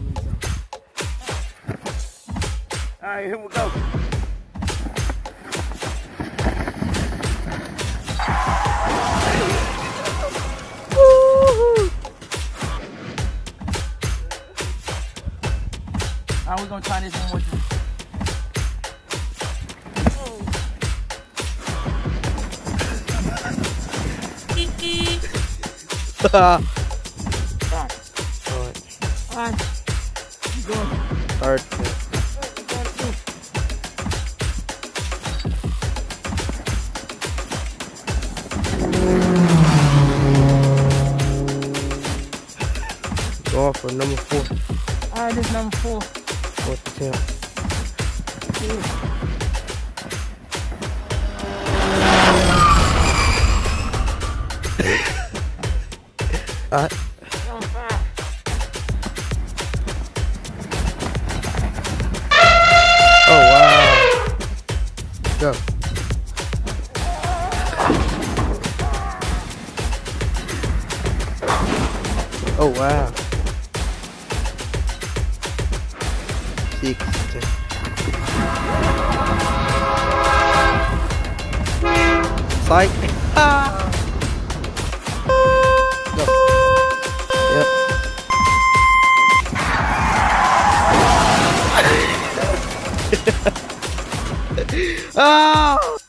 me some. All right, here we go. All right, we're gonna try this one more time. Alright. All right, you going? Third. Going for number four. Ah, All right, this number four. Fourth attempt. Alright. Go. Oh wow. Psych. Ah. Go. Yep. oh.